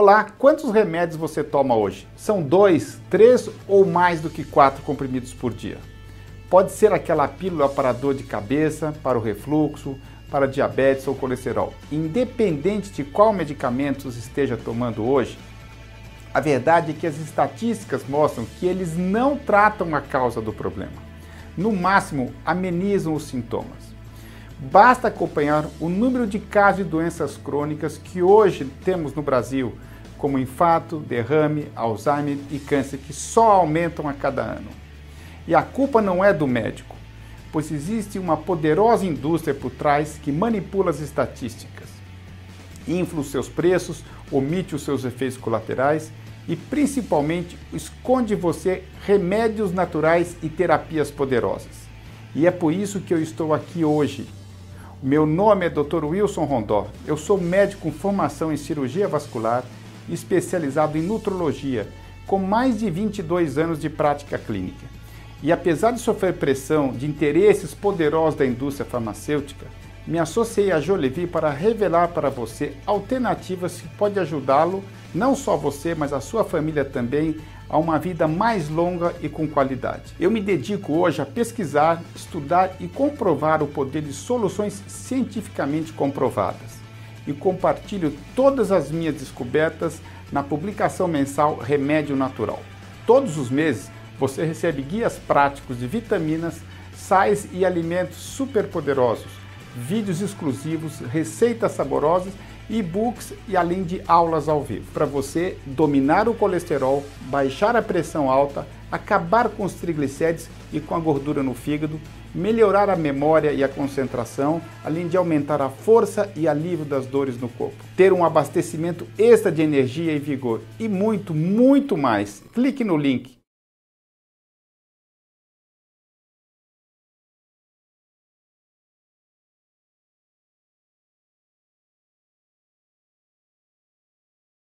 Olá, quantos remédios você toma hoje? São dois, três ou mais do que quatro comprimidos por dia? Pode ser aquela pílula para dor de cabeça, para o refluxo, para diabetes ou colesterol. Independente de qual medicamento você esteja tomando hoje, a verdade é que as estatísticas mostram que eles não tratam a causa do problema. No máximo, amenizam os sintomas. Basta acompanhar o número de casos de doenças crônicas que hoje temos no Brasil como infarto, derrame, Alzheimer e câncer, que só aumentam a cada ano. E a culpa não é do médico, pois existe uma poderosa indústria por trás que manipula as estatísticas, infla os seus preços, omite os seus efeitos colaterais e principalmente esconde você remédios naturais e terapias poderosas. E é por isso que eu estou aqui hoje. Meu nome é Dr. Wilson Rondó. Eu sou médico com formação em cirurgia vascular especializado em nutrologia, com mais de 22 anos de prática clínica. E apesar de sofrer pressão de interesses poderosos da indústria farmacêutica, me associei a Jolevi para revelar para você alternativas que podem ajudá-lo, não só você, mas a sua família também, a uma vida mais longa e com qualidade. Eu me dedico hoje a pesquisar, estudar e comprovar o poder de soluções cientificamente comprovadas e compartilho todas as minhas descobertas na publicação mensal Remédio Natural. Todos os meses você recebe guias práticos de vitaminas, sais e alimentos superpoderosos, vídeos exclusivos, receitas saborosas, e-books e além de aulas ao vivo para você dominar o colesterol, baixar a pressão alta, acabar com os triglicérides e com a gordura no fígado melhorar a memória e a concentração, além de aumentar a força e alívio das dores no corpo, ter um abastecimento extra de energia e vigor e muito, muito mais. Clique no link